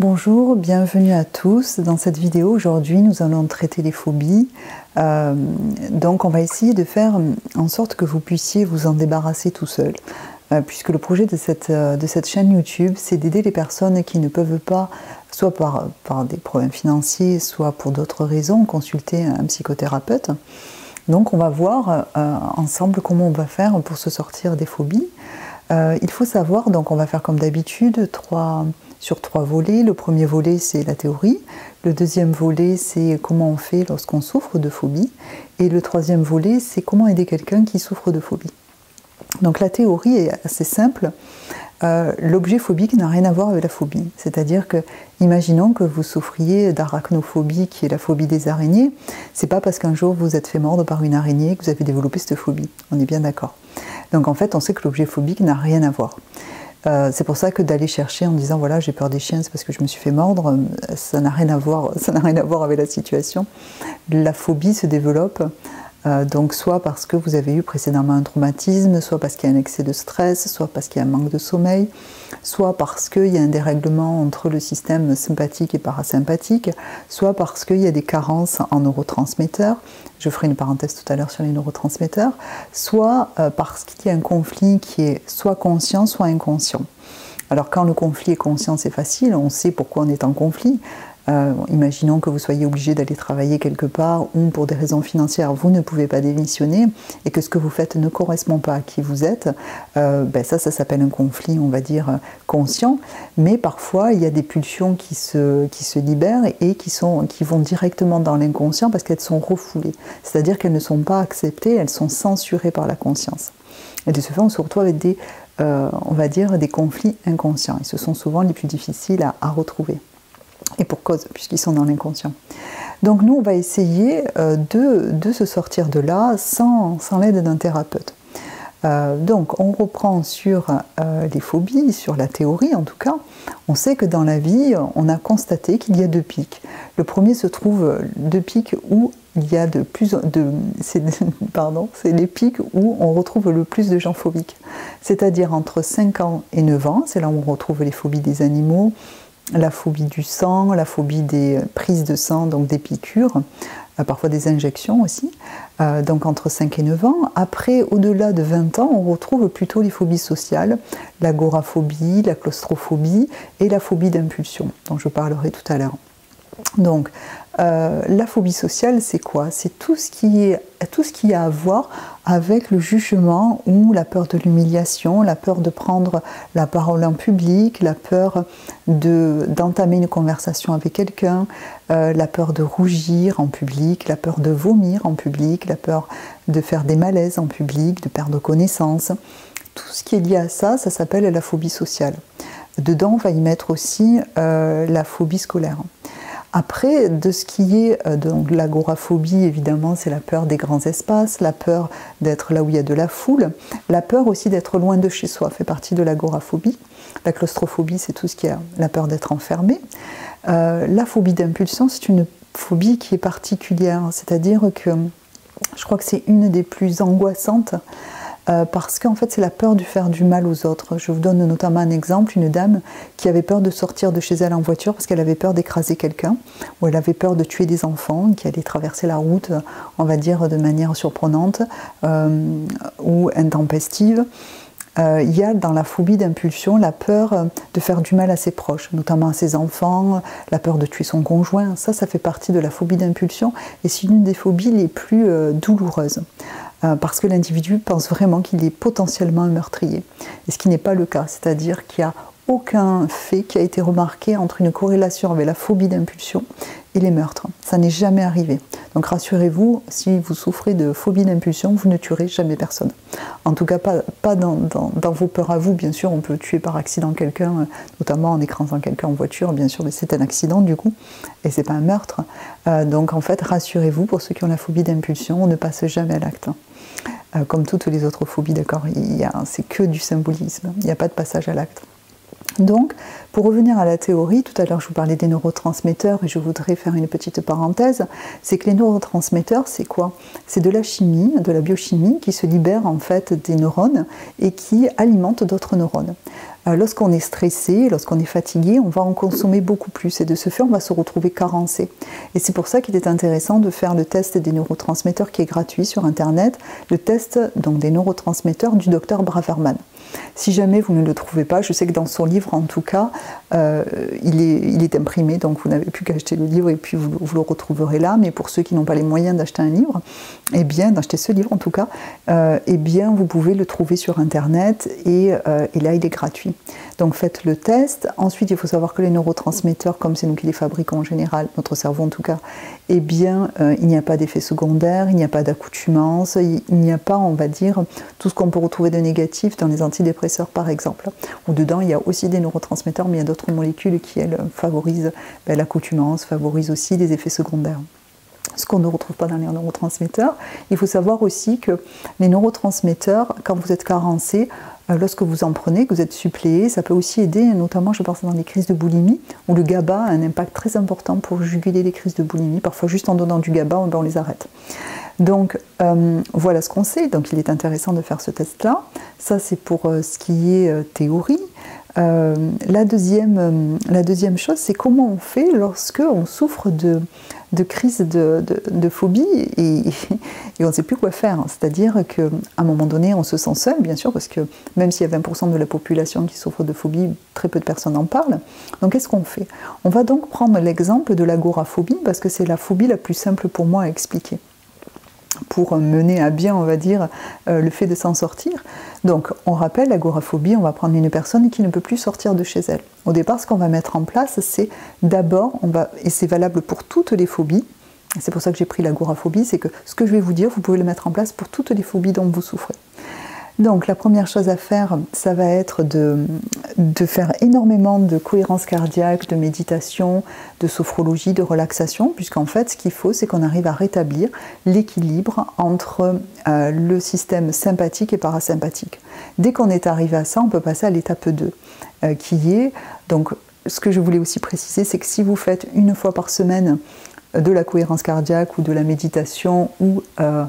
Bonjour, bienvenue à tous. Dans cette vidéo aujourd'hui, nous allons traiter les phobies. Euh, donc, on va essayer de faire en sorte que vous puissiez vous en débarrasser tout seul. Euh, puisque le projet de cette, euh, de cette chaîne YouTube, c'est d'aider les personnes qui ne peuvent pas, soit par des problèmes financiers, soit pour d'autres raisons, consulter un psychothérapeute. Donc, on va voir ensemble comment on va faire pour se sortir des phobies. Il faut savoir, donc on va faire comme d'habitude, trois sur trois volets. Le premier volet, c'est la théorie. Le deuxième volet, c'est comment on fait lorsqu'on souffre de phobie. Et le troisième volet, c'est comment aider quelqu'un qui souffre de phobie. Donc la théorie est assez simple. Euh, l'objet phobique n'a rien à voir avec la phobie. C'est-à-dire que, imaginons que vous souffriez d'arachnophobie, qui est la phobie des araignées. C'est pas parce qu'un jour vous êtes fait mordre par une araignée que vous avez développé cette phobie. On est bien d'accord. Donc en fait, on sait que l'objet phobique n'a rien à voir. Euh, c'est pour ça que d'aller chercher en disant voilà j'ai peur des chiens c'est parce que je me suis fait mordre, euh, ça n'a rien à voir, ça n'a rien à voir avec la situation. La phobie se développe euh, donc soit parce que vous avez eu précédemment un traumatisme, soit parce qu'il y a un excès de stress, soit parce qu'il y a un manque de sommeil, soit parce qu'il y a un dérèglement entre le système sympathique et parasympathique, soit parce qu'il y a des carences en neurotransmetteurs, je ferai une parenthèse tout à l'heure sur les neurotransmetteurs, soit euh, parce qu'il y a un conflit qui est soit conscient, soit inconscient. Alors quand le conflit est conscient, c'est facile, on sait pourquoi on est en conflit. Euh, imaginons que vous soyez obligé d'aller travailler quelque part ou pour des raisons financières, vous ne pouvez pas démissionner et que ce que vous faites ne correspond pas à qui vous êtes. Euh, ben ça, ça s'appelle un conflit, on va dire, conscient. Mais parfois, il y a des pulsions qui se, qui se libèrent et qui, sont, qui vont directement dans l'inconscient parce qu'elles sont refoulées. C'est-à-dire qu'elles ne sont pas acceptées, elles sont censurées par la conscience. Et de ce fait, on se retrouve avec des, euh, on va dire, des conflits inconscients. Et ce sont souvent les plus difficiles à retrouver et pour cause, puisqu'ils sont dans l'inconscient. Donc nous, on va essayer euh, de, se sortir de là sans, l'aide d'un thérapeute. Euh, donc on reprend sur euh, les phobies, sur la théorie en tout cas. On sait que dans la vie, on a constaté qu'il y a deux pics. Le premier se trouve deux pics où il y a de plus de pardon, c'est les pics où on retrouve le plus de gens phobiques. C'est-à-dire entre 5 ans et 9 ans, c'est là où on retrouve les phobies des animaux, la phobie du sang, la phobie des prises de sang, donc des piqûres, euh, parfois des injections aussi, euh, donc entre 5 et 9 ans. Après, au-delà de 20 ans, on retrouve plutôt les phobies sociales, l'agoraphobie, la claustrophobie et la phobie d'impulsion, dont je parlerai tout à l'heure. Donc, euh, la phobie sociale, c'est quoi? C'est tout, ce qui est, a à voir avec le jugement ou la peur de l'humiliation, la peur de prendre la parole en public, la peur d'entamer une conversation avec quelqu'un, euh, la peur de rougir en public, la peur de vomir en public, la peur de faire des malaises en public, de perdre connaissance. Tout ce qui est lié à ça, ça s'appelle la phobie sociale. Dedans, on va y mettre aussi euh, la phobie scolaire. Après, de ce qui est euh, l'agoraphobie, évidemment, c'est la peur des grands espaces, la peur d'être là où il y a de la foule, la peur aussi d'être loin de chez soi fait partie de l'agoraphobie. La claustrophobie, c'est tout ce qui est la peur d'être enfermé. Euh, la phobie d'impulsion, c'est une phobie qui est particulière, c'est-à-dire que je crois que c'est une des plus angoissantes euh, parce qu'en fait c'est la peur de faire du mal aux autres. Je vous donne notamment un exemple, une dame qui avait peur de sortir de chez elle en voiture parce qu'elle avait peur d'écraser quelqu'un, ou elle avait peur de tuer des enfants, qui allaient traverser la route, on va dire, de manière surprenante euh, ou intempestive. Euh, il y a dans la phobie d'impulsion la peur de faire du mal à ses proches, notamment à ses enfants, la peur de tuer son conjoint. Ça, ça fait partie de la phobie d'impulsion et c'est une des phobies les plus douloureuses. Euh, parce que l'individu pense vraiment qu'il est potentiellement un meurtrier. Et ce qui n'est pas le cas, c'est-à-dire qu'il n'y a aucun fait qui a été remarqué entre une corrélation avec la phobie d'impulsion et les meurtres. Ça n'est jamais arrivé. Donc rassurez-vous, si vous souffrez de phobie d'impulsion, vous ne tuerez jamais personne. En tout cas, pas, dans, vos peurs à vous. Bien sûr, on peut tuer par accident quelqu'un, notamment en écrasant quelqu'un en voiture, bien sûr, mais c'est un accident du coup, et c'est pas un meurtre. Euh, donc en fait, rassurez-vous, pour ceux qui ont la phobie d'impulsion, on ne passe jamais à l'acte. Euh, comme toutes les autres phobies, d'accord C'est que du symbolisme, il n'y a pas de passage à l'acte. Donc, pour revenir à la théorie, tout à l'heure je vous parlais des neurotransmetteurs et je voudrais faire une petite parenthèse, c'est que les neurotransmetteurs, c'est quoi? C'est de la chimie, de la biochimie qui se libère en fait des neurones et qui alimente d'autres neurones. Euh, lorsqu'on est stressé, lorsqu'on est fatigué, on va en consommer beaucoup plus et de ce fait, on va se retrouver carencé. Et c'est pour ça qu'il est intéressant de faire le test des neurotransmetteurs qui est gratuit sur Internet, le test donc des neurotransmetteurs du docteur Braverman. Si jamais vous ne le trouvez pas, je sais que dans son livre, en tout cas, euh, il, est, imprimé, donc vous n'avez plus qu'à acheter le livre et puis vous, le retrouverez là. Mais pour ceux qui n'ont pas les moyens d'acheter un livre, eh bien, d'acheter ce livre en tout cas, euh, eh bien, vous pouvez le trouver sur Internet et, euh, et, là, il est gratuit. Donc faites le test. Ensuite, il faut savoir que les neurotransmetteurs, comme c'est nous qui les fabriquons en général, notre cerveau en tout cas, eh bien, il n'y a pas d'effet secondaire, il n'y a pas d'accoutumance, il n'y a pas, on va dire, tout ce qu'on peut retrouver de négatif dans les antidépresseurs par exemple. Où dedans, il y a aussi des neurotransmetteurs, mais il y a d'autres molécules qui, elles, favorisent ben, l'accoutumance, favorisent aussi des effets secondaires ce qu'on ne retrouve pas dans les neurotransmetteurs. Il faut savoir aussi que les neurotransmetteurs, quand vous êtes carencé, euh, lorsque vous en prenez, que vous êtes suppléé, ça peut aussi aider, notamment je pense dans les crises de boulimie, où le GABA a un impact très important pour juguler les crises de boulimie. Parfois, juste en donnant du GABA, on les arrête. Donc euh, voilà ce qu'on sait. Donc il est intéressant de faire ce test-là. Ça c'est pour euh, ce qui est théorie. Euh, la, deuxième, la deuxième chose, c'est comment on fait lorsque on souffre de, de crise de, phobie et, on ne sait plus quoi faire. C'est-à-dire qu'à un moment donné, on se sent seul, bien sûr, parce que même s'il y a 20% de la population qui souffre de phobie, très peu de personnes en parlent. Donc qu'est-ce qu'on fait? On va donc prendre l'exemple de l'agoraphobie, parce que c'est la phobie la plus simple pour moi à expliquer pour mener à bien, on va dire, euh, le fait de s'en sortir. Donc, on rappelle l'agoraphobie, on va prendre une personne qui ne peut plus sortir de chez elle. Au départ, ce qu'on va mettre en place, c'est d'abord, et c'est valable pour toutes les phobies, c'est pour ça que j'ai pris l'agoraphobie, c'est que ce que je vais vous dire, vous pouvez le mettre en place pour toutes les phobies dont vous souffrez. Donc la première chose à faire, ça va être de, faire énormément de cohérence cardiaque, de méditation, de sophrologie, de relaxation, puisqu'en fait ce qu'il faut, c'est qu'on arrive à rétablir l'équilibre entre euh, le système sympathique et parasympathique. Dès qu'on est arrivé à ça, on peut passer à l'étape 2, euh, qui est, donc ce que je voulais aussi préciser, c'est que si vous faites une fois par semaine de la cohérence cardiaque ou de la méditation ou... Euh,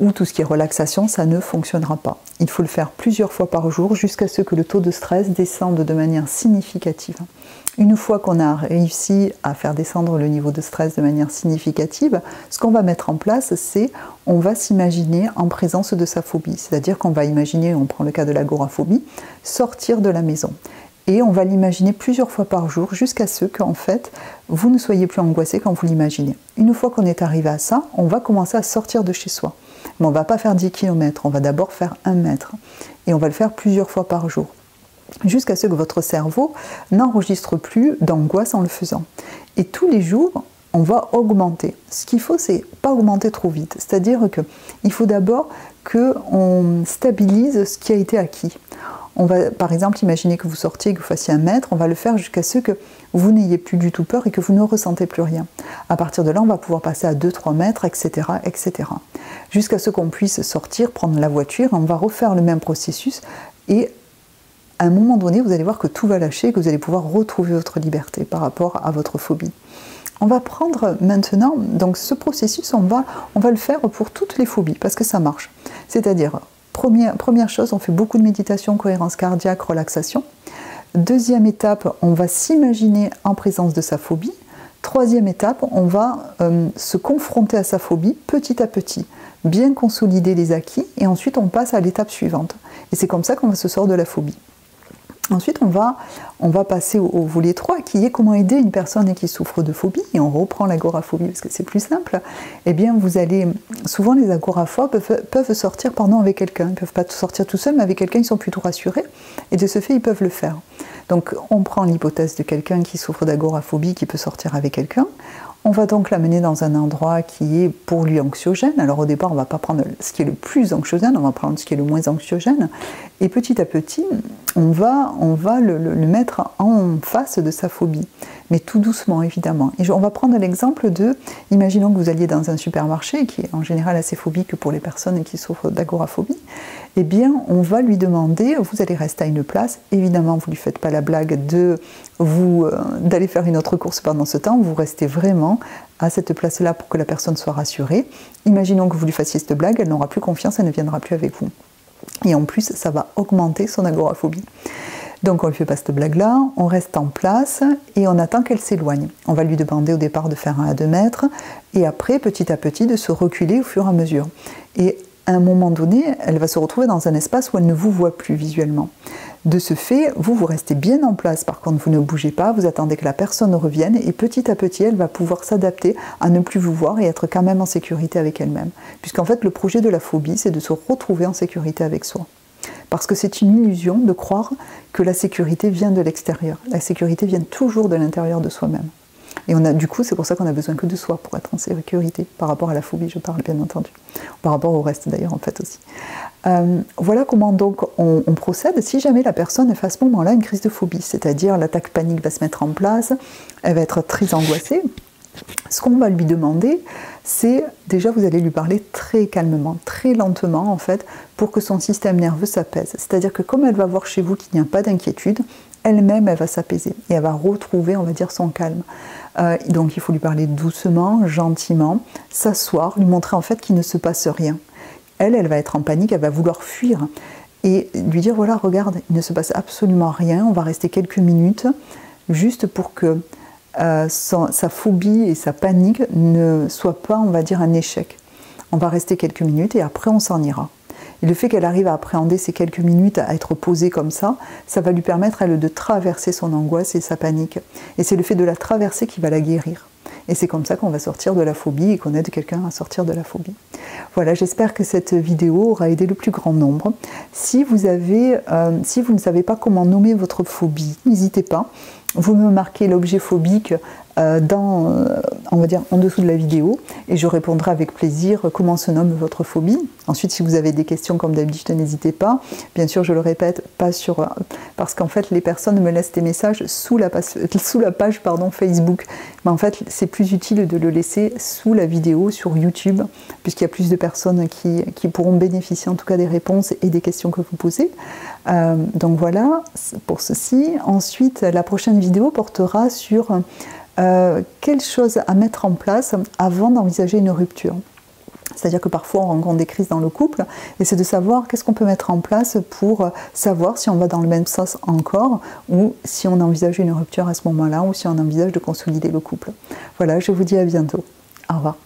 ou tout ce qui est relaxation, ça ne fonctionnera pas. Il faut le faire plusieurs fois par jour jusqu'à ce que le taux de stress descende de manière significative. Une fois qu'on a réussi à faire descendre le niveau de stress de manière significative, ce qu'on va mettre en place, c'est on va s'imaginer en présence de sa phobie. C'est-à-dire qu'on va imaginer, on prend le cas de l'agoraphobie, sortir de la maison. Et on va l'imaginer plusieurs fois par jour jusqu'à ce qu'en fait, vous ne soyez plus angoissé quand vous l'imaginez. Une fois qu'on est arrivé à ça, on va commencer à sortir de chez soi. On ne va pas faire 10 km, on va d'abord faire 1 mètre. Et on va le faire plusieurs fois par jour. Jusqu'à ce que votre cerveau n'enregistre plus d'angoisse en le faisant. Et tous les jours, on va augmenter. Ce qu'il faut, c'est pas augmenter trop vite. C'est-à-dire qu'il faut d'abord qu'on stabilise ce qui a été acquis. On va, par exemple, imaginer que vous sortiez, que vous fassiez un mètre, on va le faire jusqu'à ce que vous n'ayez plus du tout peur et que vous ne ressentez plus rien. À partir de là, on va pouvoir passer à 2-3 mètres, etc., etc. Jusqu'à ce qu'on puisse sortir, prendre la voiture, on va refaire le même processus et à un moment donné, vous allez voir que tout va lâcher que vous allez pouvoir retrouver votre liberté par rapport à votre phobie. On va prendre maintenant, donc ce processus, on va, on va le faire pour toutes les phobies parce que ça marche. C'est-à-dire, première, chose, on fait beaucoup de méditation, cohérence cardiaque, relaxation. Deuxième étape, on va s'imaginer en présence de sa phobie. Troisième étape, on va euh, se confronter à sa phobie petit à petit, bien consolider les acquis et ensuite on passe à l'étape suivante. Et c'est comme ça qu'on va se sortir de la phobie. Ensuite, on va, passer au, volet 3 qui est comment aider une personne qui souffre de phobie. Et on reprend l'agoraphobie parce que c'est plus simple. Eh bien, vous allez. Souvent, les agoraphobes peuvent, sortir pendant avec quelqu'un. Ils ne peuvent pas sortir tout seuls, mais avec quelqu'un, ils sont plutôt rassurés. Et de ce fait, ils peuvent le faire. Donc, on prend l'hypothèse de quelqu'un qui souffre d'agoraphobie qui peut sortir avec quelqu'un. On va donc l'amener dans un endroit qui est pour lui anxiogène. Alors au départ, on va pas prendre ce qui est le plus anxiogène, on va prendre ce qui est le moins anxiogène. Et petit à petit, on va, on va le, mettre en face de sa phobie. Mais tout doucement, évidemment. Et on va prendre l'exemple de, imaginons que vous alliez dans un supermarché, qui est en général assez phobique pour les personnes qui souffrent d'agoraphobie. Eh bien, on va lui demander, vous allez rester à une place, évidemment, vous ne lui faites pas la blague euh, d'aller faire une autre course pendant ce temps, vous restez vraiment à cette place-là pour que la personne soit rassurée. Imaginons que vous lui fassiez cette blague, elle n'aura plus confiance, elle ne viendra plus avec vous. Et en plus, ça va augmenter son agoraphobie. Donc on ne fait pas cette blague-là, on reste en place et on attend qu'elle s'éloigne. On va lui demander au départ de faire un à 2 mètres et après, petit à petit, de se reculer au fur et à mesure. Et à un moment donné, elle va se retrouver dans un espace où elle ne vous voit plus visuellement. De ce fait, vous, vous restez bien en place. Par contre, vous ne bougez pas, vous attendez que la personne revienne et petit à petit, elle va pouvoir s'adapter à ne plus vous voir et être quand même en sécurité avec elle-même. Puisqu'en fait, le projet de la phobie, c'est de se retrouver en sécurité avec soi. Parce que c'est une illusion de croire que la sécurité vient de l'extérieur. La sécurité vient toujours de l'intérieur de soi-même. Et on a, du coup, c'est pour ça qu'on a besoin que de soi pour être en sécurité, par rapport à la phobie, je parle bien entendu. Par rapport au reste d'ailleurs, en fait aussi. Euh, voilà comment donc on, on, procède si jamais la personne fait à ce moment-là une crise de phobie, c'est-à-dire l'attaque panique va se mettre en place, elle va être très angoissée. Ce qu'on va lui demander, c'est déjà vous allez lui parler très calmement, très lentement en fait, pour que son système nerveux s'apaise. C'est-à-dire que comme elle va voir chez vous qu'il n'y a pas d'inquiétude, elle-même elle va s'apaiser et elle va retrouver, on va dire, son calme. Euh, donc il faut lui parler doucement, gentiment, s'asseoir, lui montrer en fait qu'il ne se passe rien. Elle, elle va être en panique, elle va vouloir fuir et lui dire voilà, regarde, il ne se passe absolument rien, on va rester quelques minutes juste pour que euh, sa phobie et sa panique ne soient pas, on va dire, un échec. On va rester quelques minutes et après on s'en ira. Et le fait qu'elle arrive à appréhender ces quelques minutes, à être posée comme ça, ça va lui permettre, elle, de traverser son angoisse et sa panique. Et c'est le fait de la traverser qui va la guérir. Et c'est comme ça qu'on va sortir de la phobie et qu'on aide quelqu'un à sortir de la phobie. Voilà, j'espère que cette vidéo aura aidé le plus grand nombre. Si vous, avez, euh, si vous ne savez pas comment nommer votre phobie, n'hésitez pas. Vous me marquez l'objet phobique dans, euh, on va dire, en dessous de la vidéo et je répondrai avec plaisir comment se nomme votre phobie. Ensuite, si vous avez des questions comme d'habitude, n'hésitez pas. Bien sûr, je le répète, pas sur, parce qu'en fait, les personnes me laissent des messages sous la, page, Facebook. Mais en fait, c'est plus utile de le laisser sous la vidéo sur YouTube, puisqu'il y a plus de personnes qui, pourront bénéficier en tout cas des réponses et des questions que vous posez. Euh, donc voilà pour ceci. Ensuite, la prochaine vidéo portera sur euh, quelles choses à mettre en place avant d'envisager une rupture? C'est-à-dire que parfois on rencontre des crises dans le couple et c'est de savoir qu'est-ce qu'on peut mettre en place pour savoir si on va dans le même sens encore ou si on envisage une rupture à ce moment-là ou si on envisage de consolider le couple. Voilà, je vous dis à bientôt. Au revoir.